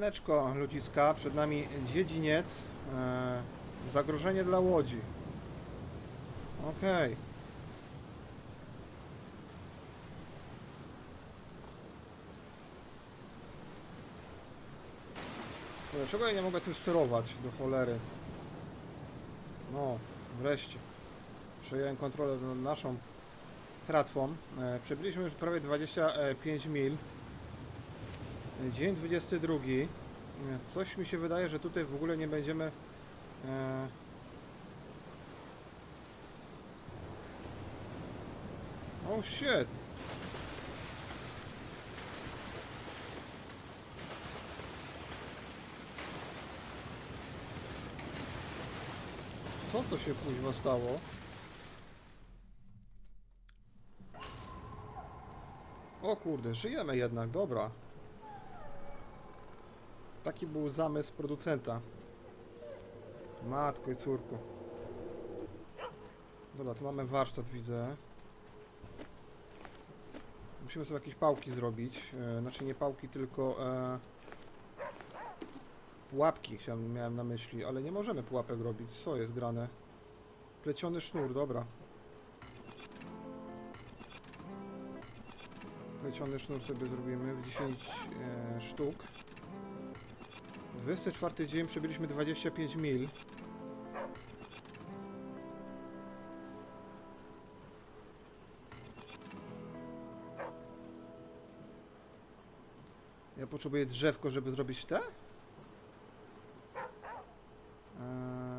Siemaneczko ludziska, przed nami dziedziniec. E, zagrożenie dla łodzi. Okej. Dlaczego ja nie mogę tym sterować do cholery? No, wreszcie. Przejąłem kontrolę nad naszą tratwą. E, przebyliśmy już prawie 25 mil. Dzień 22. E, Coś mi się wydaje, że tutaj w ogóle nie będziemy. E... Oh shit! Co to się kuźwa stało? O kurde, żyjemy jednak, dobra. Taki był zamysł producenta. Matko i córko. Dobra, tu mamy warsztat, widzę. Musimy sobie jakieś pałki zrobić. E, znaczy nie pałki, tylko e, pułapki chciałem, miałem na myśli, ale nie możemy pułapek robić. Co jest grane? Pleciony sznur, dobra. Pleciony sznur sobie zrobimy w 10 e, sztuk. 24 dzień przebyliśmy 25 mil. Ja potrzebuję drzewko, żeby zrobić te? Eee,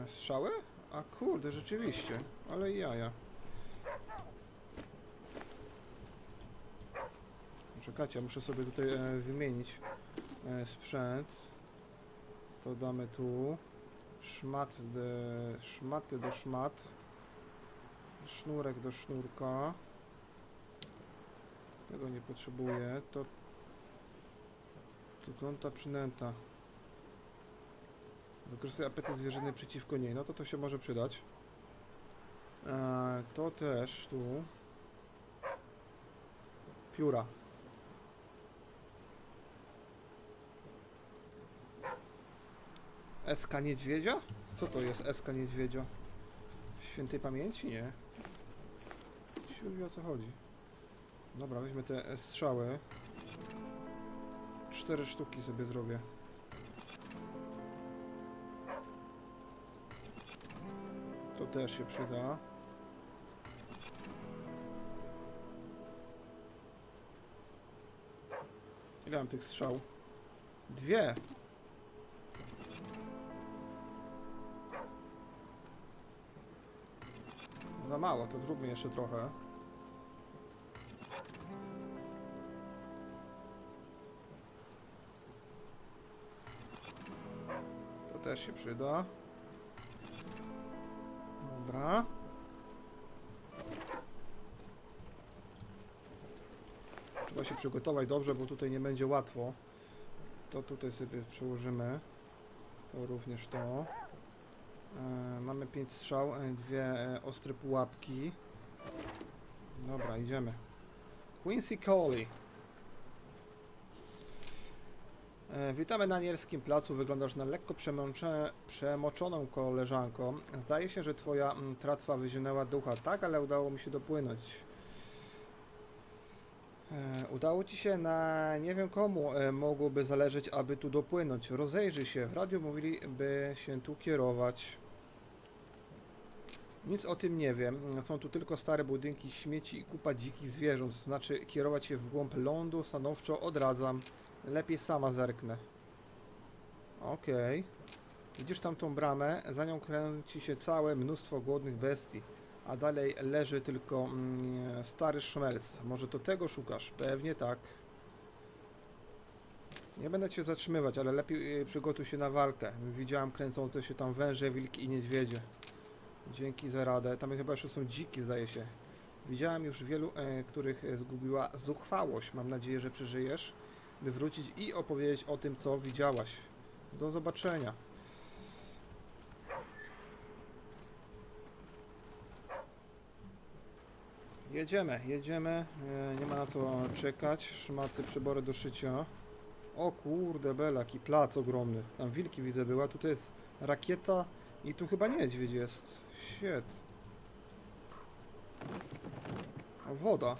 strzały? A kurde, rzeczywiście. Ale jaja. Czekajcie, ja muszę sobie tutaj e, wymienić e, sprzęt. To damy tu. Szmat de, szmaty do szmat. Sznurek do sznurka. Tego nie potrzebuję. To tu kąta przynęta. Wykorzystuję apetyt zwierzyny przeciwko niej. No to to się może przydać. Eee, to też tu. Pióra. SK Niedźwiedzia? Co to jest SK Niedźwiedzia? Świętej pamięci? Nie. Siódmy o co chodzi. Dobra, weźmy te strzały. Cztery sztuki sobie zrobię. To też się przyda. Ile mam tych strzał? Dwie! Mało, to zróbmy jeszcze trochę. To też się przyda. Dobra. Trzeba się przygotować dobrze, bo tutaj nie będzie łatwo. To tutaj sobie przełożymy. To również to. E, mamy 5 strzał, e, dwie e, ostre pułapki. Dobra, idziemy. Quincy Coley. Witamy na Nierskim Placu. Wyglądasz na lekko przemoczoną koleżanką. Zdaje się, że twoja tratwa wyzionęła ducha. Tak, ale udało mi się dopłynąć. Udało ci się na nie wiem komu mogłoby zależeć, aby tu dopłynąć. Rozejrzyj się. W radiu mówili, by się tu kierować. Nic o tym nie wiem. Są tu tylko stare budynki, śmieci i kupa dzikich zwierząt. Znaczy kierować się w głąb lądu stanowczo odradzam. Lepiej sama zerknę. Okej. Widzisz tam tą bramę? Za nią kręci się całe mnóstwo głodnych bestii. A dalej leży tylko mm, stary szmelc. Może to tego szukasz? Pewnie tak. Nie będę cię zatrzymywać, ale lepiej y, przygotuj się na walkę. Widziałem kręcące się tam węże, wilki i niedźwiedzie. Dzięki za radę. Tam chyba jeszcze są dziki, zdaje się. Widziałem już wielu, e, których e, zgubiła zuchwałość. Mam nadzieję, że przeżyjesz, by wrócić i opowiedzieć o tym, co widziałaś. Do zobaczenia. Jedziemy, jedziemy. E, nie ma na co czekać. Szmaty, przybory do szycia. O kurde bela, jaki plac ogromny. Tam wilki widzę była, tutaj jest rakieta i tu chyba niedźwiedź jest. Shit. Woda.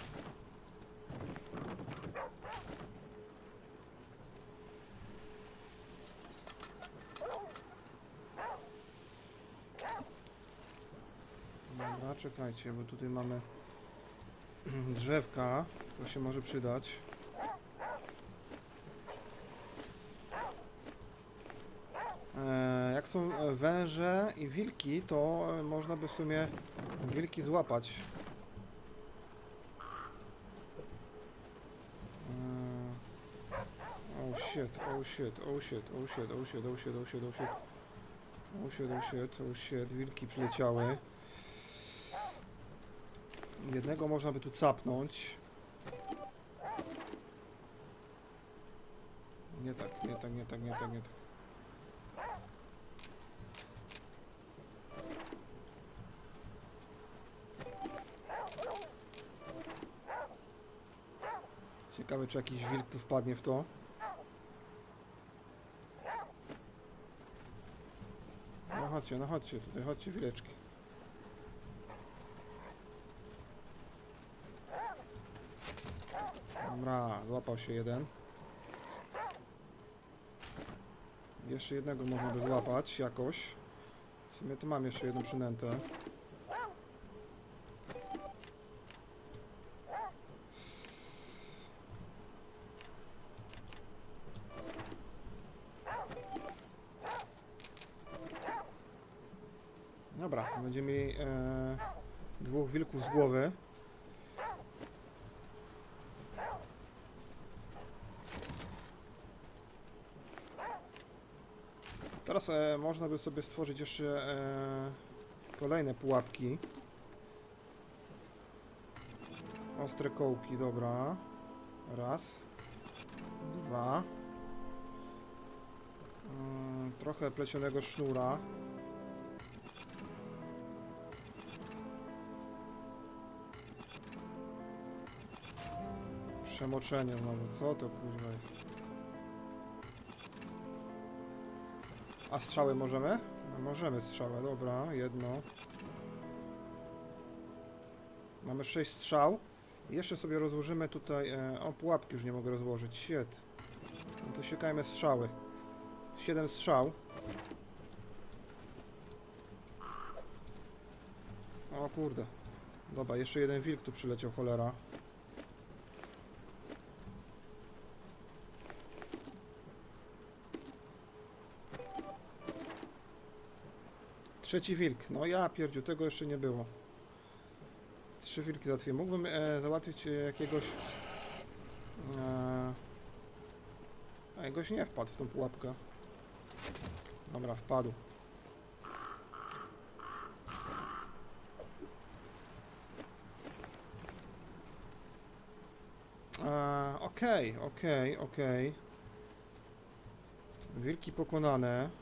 Dobra, czekajcie, bo tutaj mamy drzewka, to się może przydać. są e, węże i wilki, to e, można by w sumie wilki złapać. E, oh shit, oh shit, oh shit, oh shit, oh shit, oh shit, oh shit, oh shit. Oh shit, oh shit, oh shit, wilki przyleciały. Jednego można by tu capnąć. Nie tak, nie tak, nie tak, nie tak, nie tak. Ciekawe, czy jakiś wilk tu wpadnie w to. No chodźcie, no chodźcie, tutaj chodźcie wileczki. Dobra, złapał się jeden. Jeszcze jednego można by złapać jakoś. W sumie to mam jeszcze jedną przynętę. Dobra, będziemy mieli e, dwóch wilków z głowy. Teraz e, można by sobie stworzyć jeszcze e, kolejne pułapki. Ostre kołki, dobra. Raz. Dwa. Mm, trochę plecionego sznura. Przemoczenie znowu. Co to kuźwa jest? A strzały możemy? No, możemy strzały, dobra, jedno. Mamy 6 strzał. Jeszcze sobie rozłożymy tutaj... E, o, pułapki już nie mogę rozłożyć, shit. No to siekajmy strzały. 7 strzał. O kurde. Dobra, jeszcze jeden wilk tu przyleciał, cholera. Trzeci wilk. No ja pierdziu, tego jeszcze nie było. Trzy wilki załatwiłem. Mógłbym e, załatwić jakiegoś... E, a jakoś nie wpadł w tą pułapkę. Dobra, wpadł. E, Okej, okej, okej. Wilki pokonane.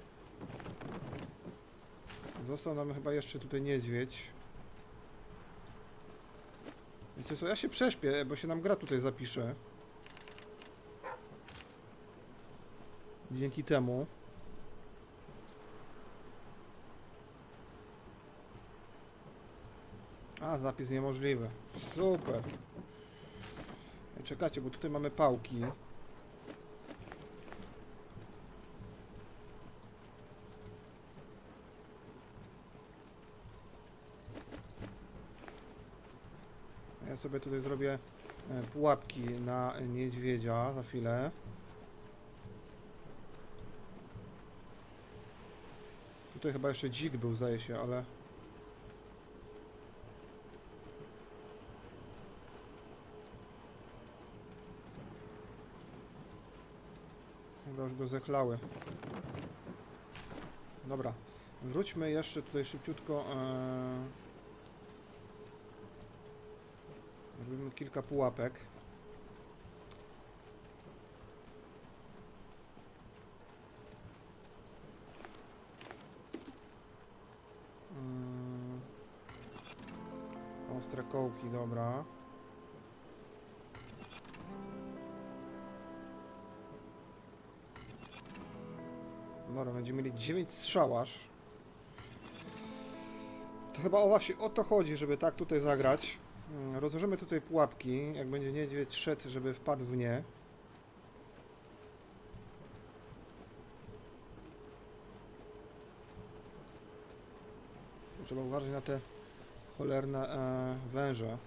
Został nam chyba jeszcze tutaj niedźwiedź. Wiecie co, ja się prześpię, bo się nam gra tutaj zapisze. Dzięki temu. A, zapis niemożliwy. Super. Ej, Czekajcie, bo tutaj mamy pałki. Sobie tutaj zrobię e, pułapki na niedźwiedzia za chwilę. Tutaj chyba jeszcze dzik był, zdaje się, ale... Chyba już go zechlały. Dobra. Wróćmy jeszcze tutaj szybciutko. E... Robimy kilka pułapek. Mm. Ostre kołki, dobra. Dobra, będziemy mieli 9 strzałaż. To chyba właśnie o to chodzi, żeby tak tutaj zagrać. Mm, Rozłożymy tutaj pułapki, jak będzie niedźwiedź szedł, żeby wpadł w nie. Trzeba uważać na te cholerne e, węże.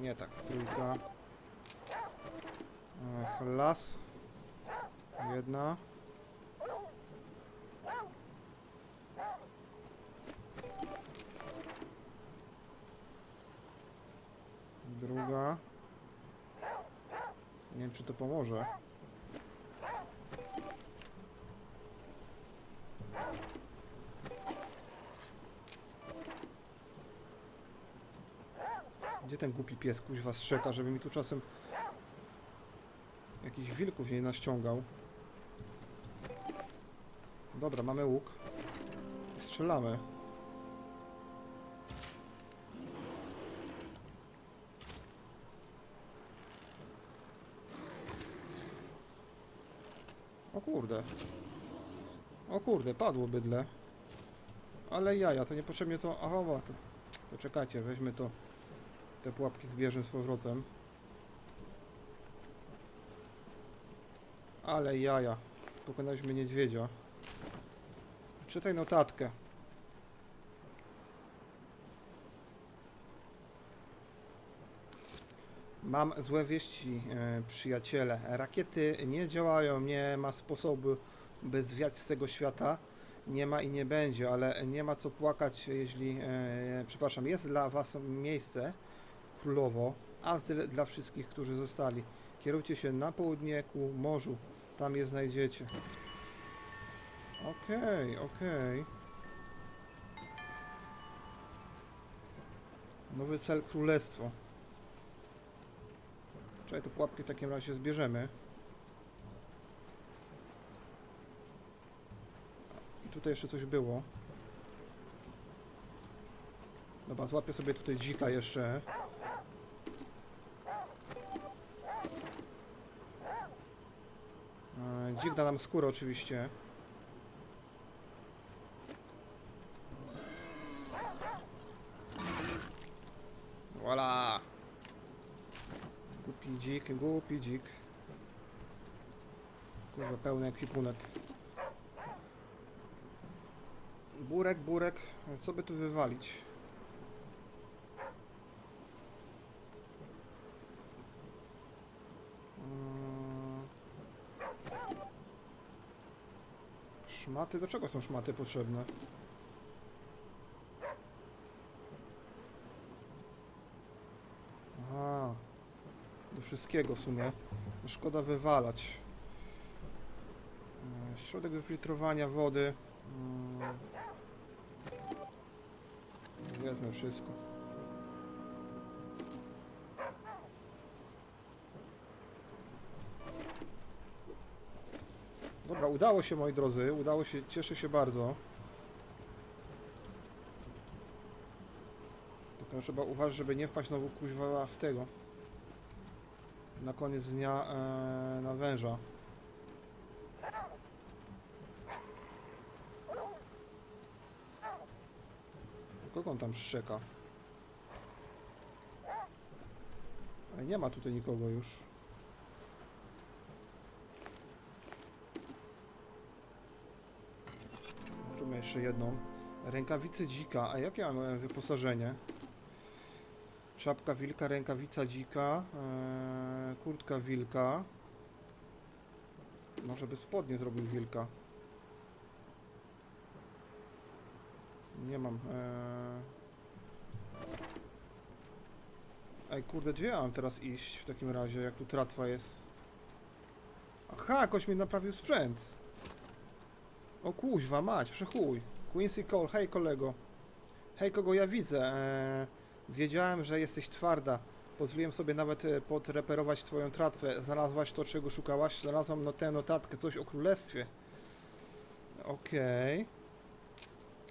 Nie tak, trójka. E, las. Jedna. Druga. Nie wiem, czy to pomoże. Gdzie ten głupi pies kuźwa strzeka, żeby mi tu czasem jakiś wilków nie naściągał. Dobra, mamy łuk. Strzelamy. Kurde. O kurde, padło bydle. Ale jaja, to niepotrzebnie to... Aha, to, to czekajcie, weźmy to... Te pułapki zbierzemy z powrotem. Ale jaja. Pokonaliśmy niedźwiedzia. Czytaj notatkę. Mam złe wieści, e, przyjaciele. Rakiety nie działają, nie ma sposobu, by zwiać z tego świata. Nie ma i nie będzie, ale nie ma co płakać, jeśli, e, przepraszam, jest dla Was miejsce, królowo, azyl dla wszystkich, którzy zostali. Kierujcie się na południe ku morzu, tam je znajdziecie. Okej, okej. Nowy cel królestwo. Czekaj, te pułapki w takim razie zbierzemy. I tutaj jeszcze coś było. Dobra, złapię sobie tutaj dzika jeszcze. E, Dzik da nam skórę oczywiście. Voila! Głupi dzik, głupi dzik. Kurwa, pełny ekwipunek. Burek, burek. Co by tu wywalić? Mm. Szmaty? Do czego są szmaty potrzebne? Wszystkiego w sumie. Szkoda wywalać. E, Środek do filtrowania wody. Mm. Wezmę wszystko. Dobra, udało się moi drodzy, udało się, cieszę się bardzo. Tylko trzeba uważać, żeby nie wpaść znowu kuźwa w tego. Na koniec dnia e, na węża. Kogo on tam szczeka? Ale nie ma tutaj nikogo już. Tu mamy jeszcze jedną. Rękawice dzika. A jakie mam wyposażenie? Czapka wilka, rękawica dzika, e, kurtka wilka. Może by spodnie zrobił wilka. Nie mam. E... Ej, kurde, gdzie ja mam teraz iść w takim razie, jak tu tratwa jest? Aha, jakoś mi naprawił sprzęt. O kuźwa, mać, przechuj. Quincy Cole, hej kolego. Hej, kogo ja widzę? E... Wiedziałem, że jesteś twarda. Pozwoliłem sobie nawet e, podreperować twoją tratwę. Znalazłaś to, czego szukałaś? Znalazłam no, tę notatkę, coś o królestwie. Okej.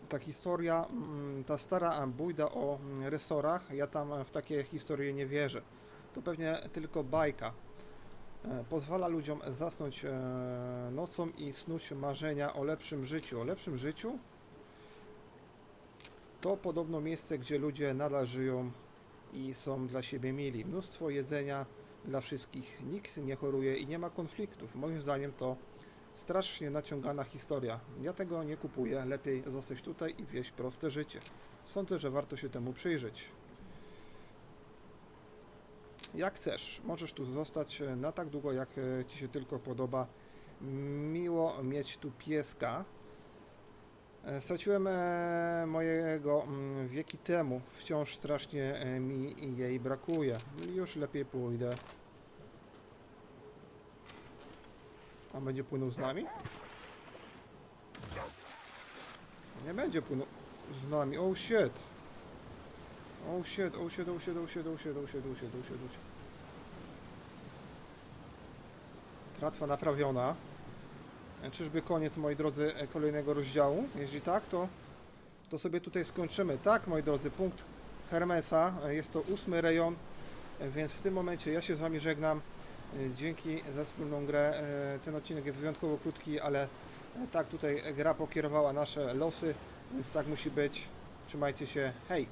Ta historia, mm, ta stara bójda o mm, resorach, ja tam w takie historie nie wierzę. To pewnie tylko bajka. E, Pozwala ludziom zasnąć e, nocą i snuć marzenia o lepszym życiu. O lepszym życiu? To podobno miejsce, gdzie ludzie nadal żyją i są dla siebie mili. Mnóstwo jedzenia dla wszystkich, nikt nie choruje i nie ma konfliktów. Moim zdaniem to strasznie naciągana historia. Ja tego nie kupuję, lepiej zostać tutaj i wieść proste życie. Sądzę, że warto się temu przyjrzeć. Jak chcesz, możesz tu zostać e, na tak długo, jak e, Ci się tylko podoba. Miło mieć tu pieska. E, Straciłem e, mojego mm, wieki temu. Wciąż strasznie e, mi jej brakuje. Już lepiej pójdę. On będzie płynął z nami? Nie będzie płynął z nami. Oh shit. Oh shit, oh shit, oh shit, oh shit, oh shit, oh shit, oh shit, oh shit, oh shit. Tratwa naprawiona. Czyżby koniec, moi drodzy, e, kolejnego rozdziału? Jeśli tak, to, to sobie tutaj skończymy. Tak, moi drodzy, punkt Hermesa. E, Jest to ósmy rejon, e, więc w tym momencie ja się z Wami żegnam. Dzięki za wspólną grę. Ten odcinek jest wyjątkowo krótki, ale tak tutaj gra pokierowała nasze losy, więc tak musi być. Trzymajcie się. Hej!